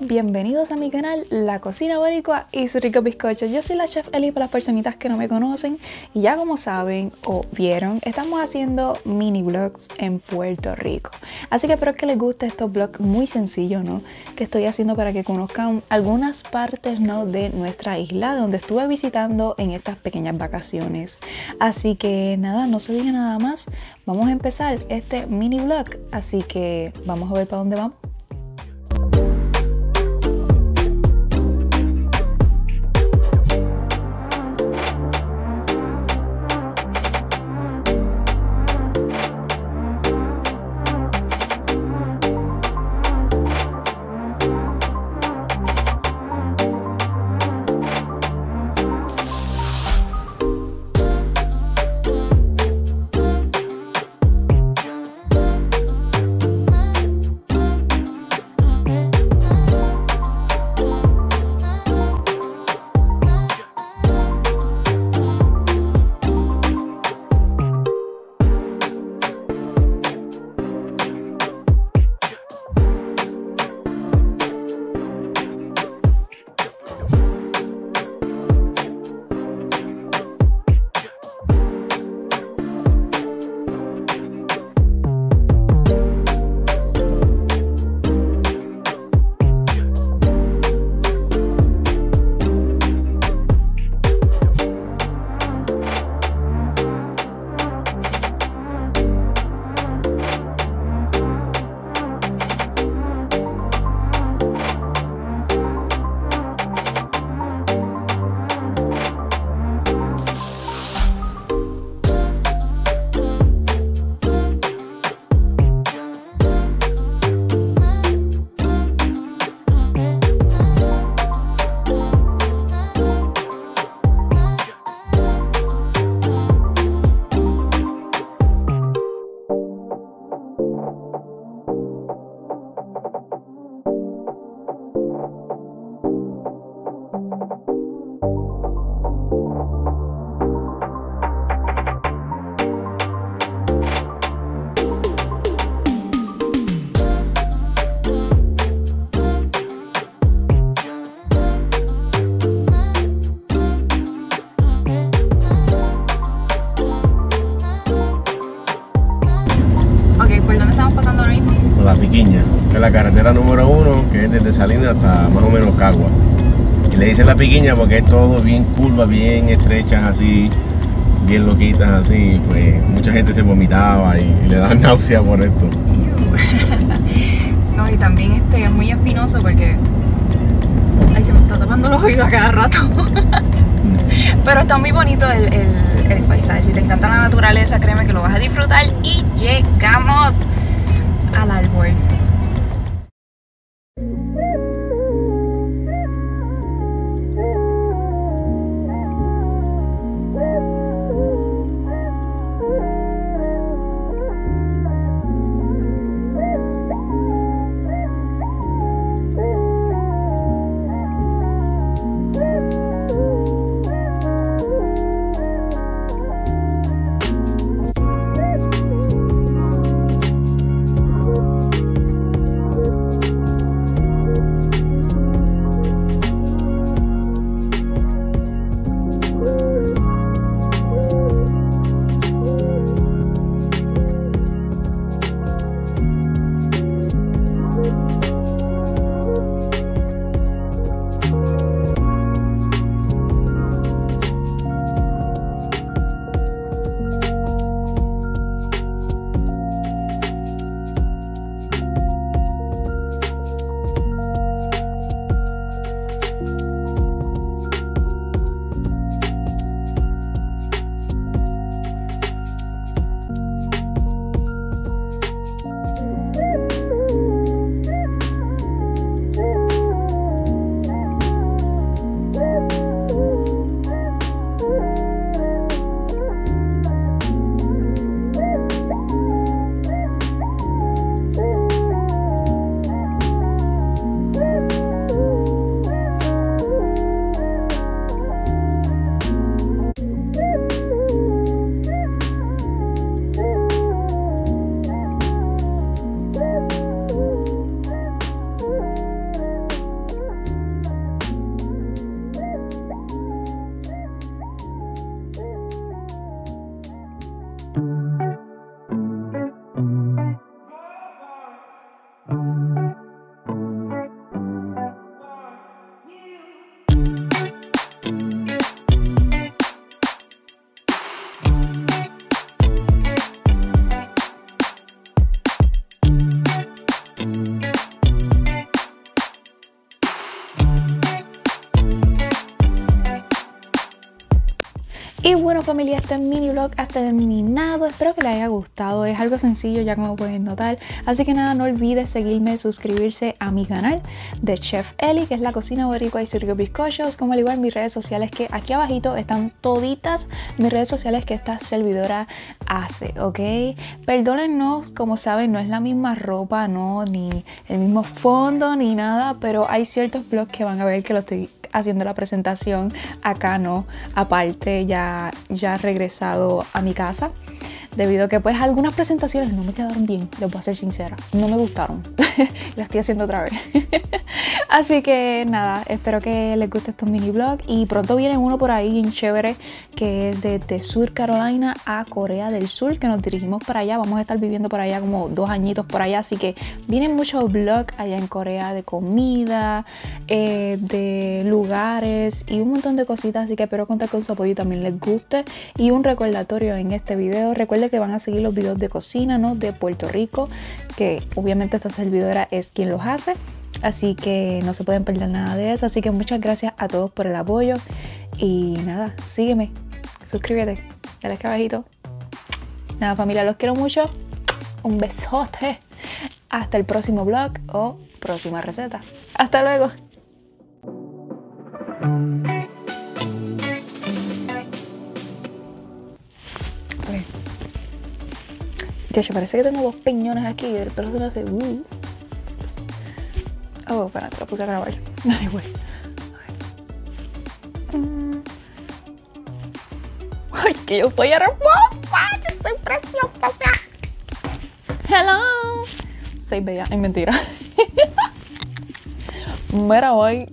bienvenidos a mi canal La Cocina Boricua y su rico bizcocho. Yo soy la chef Eli para las personitas que no me conocen y ya como saben o vieron, estamos haciendo mini vlogs en Puerto Rico. Así que espero que les guste estos vlogs muy sencillos, ¿no? Que estoy haciendo para que conozcan algunas partes, ¿no? De nuestra isla donde estuve visitando en estas pequeñas vacaciones. Así que nada, no se diga nada más. Vamos a empezar este mini vlog, así que vamos a ver para dónde vamos. Salinas hasta más o menos Cagua. Y le dicen La Piquiña porque es todo bien curva, bien estrechas así, bien loquitas así, pues mucha gente se vomitaba y, le da náusea por esto. no, y también este es muy espinoso porque. Ay, se me está tapando los oídos a cada rato. Pero está muy bonito el- el paisaje. Si te encanta la naturaleza, créeme que lo vas a disfrutar. Y llegamos al árbol. Bueno familia, este mini vlog ha terminado. Espero que les haya gustado. Es algo sencillo ya como pueden notar. Así que nada, no olvides seguirme, suscribirse a mi canal de Chef Eli, que es la cocina boricua y circo bizcochos. Como al igual mis redes sociales que aquí abajito están toditas mis redes sociales que esta servidora hace, ¿ok? Perdónennos, como saben, no es la misma ropa, no, ni el mismo fondo, ni nada, pero hay ciertos vlogs que van a ver que lo estoy haciendo la presentación acá no aparte ya ya regresado a mi casa debido a que pues algunas presentaciones no me quedaron bien, les voy a ser sincera, no me gustaron, la estoy haciendo otra vez. Así que nada, espero que les guste estos mini vlogs y pronto viene uno por ahí en chévere que es de Sur Carolina a Corea del Sur, que nos dirigimos para allá, vamos a estar viviendo por allá como dos añitos por allá, así que vienen muchos vlogs allá en Corea de comida, eh, de lugares y un montón de cositas, así que espero contar con su apoyo y también les guste. Y un recordatorio en este video, recuerden que van a seguir los videos de cocina, ¿no? De Puerto Rico, que obviamente esta servidora es quien los hace. Así que no se pueden perder nada de eso. Así que muchas gracias a todos por el apoyo. Y nada, sígueme, suscríbete, dale aquí abajito. Nada familia, los quiero mucho. Un besote. Hasta el próximo vlog o próxima receta. Hasta luego. Tío, parece que tengo dos peñones aquí el pelo se me hace. Uh. Oh, espera, te lo puse a grabar. Dale, güey. Ay, que yo soy hermosa. Yo soy preciosa. Hello. Soy bella. Ay, mentira. Mira, voy.